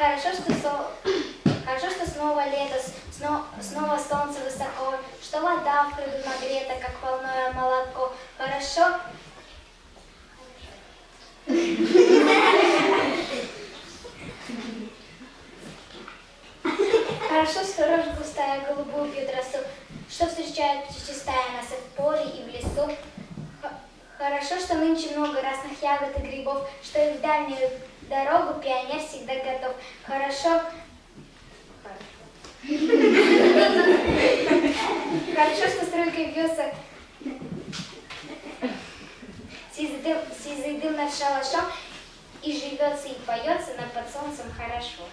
Хорошо, что, со- Хорошо, что снова лето, сно- снова солнце высоко, что вода в пруду нагрета, как волное молоко. Хорошо, Хорошо, что рожь густая, голубую пьют росу, что встречают птичьи стаи нас и в поле, и в лесу. Хорошо, что нынче много разных ягод и грибов, что и в дальнюю дорогу пионер всегда готов. Хорошо, Хорошо, что сизый дым, сизый дым над шалашом, и живется, и поется нам под солнцем хорошо.